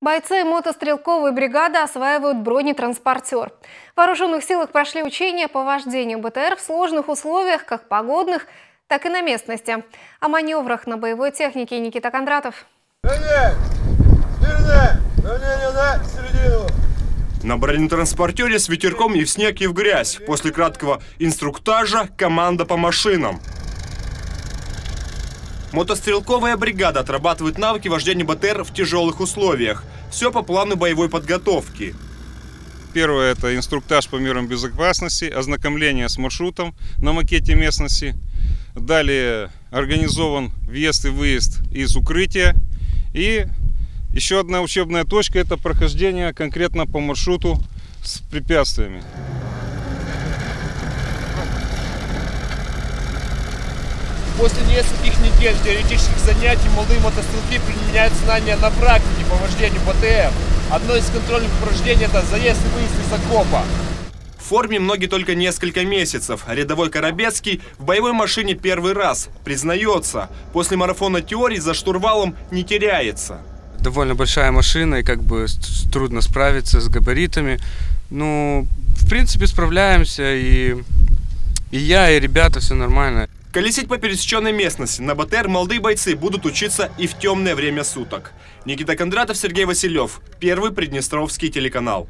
Бойцы мотострелковой бригады осваивают бронетранспортер. В вооруженных силах прошли учения по вождению БТР в сложных условиях, как погодных, так и на местности. О маневрах на боевой технике Никита Кондратов. На бронетранспортере с ветерком и в снег, и в грязь. После краткого инструктажа команда по машинам. Мотострелковая бригада отрабатывает навыки вождения БТР в тяжелых условиях. Все по плану боевой подготовки. Первое – это инструктаж по мерам безопасности, ознакомление с маршрутом на макете местности. Далее организован въезд и выезд из укрытия. И еще одна учебная точка – это прохождение конкретно по маршруту с препятствиями. После нескольких недель теоретических занятий молодые мотострелки применяют знания на практике по вождению БТР. Одно из контрольных упражнений – это заезд и выезд из окопа. В форме многие только несколько месяцев. Рядовой Коробецкий в боевой машине первый раз. Признается, после марафона теорий за штурвалом не теряется. Довольно большая машина, и как бы трудно справиться с габаритами. Ну, в принципе, справляемся, и, и я, и ребята, все нормально. Колесить по пересеченной местности на БТР молодые бойцы будут учиться и в темное время суток. Никита Кондратов, Сергей Василев. Первый Приднестровский телеканал.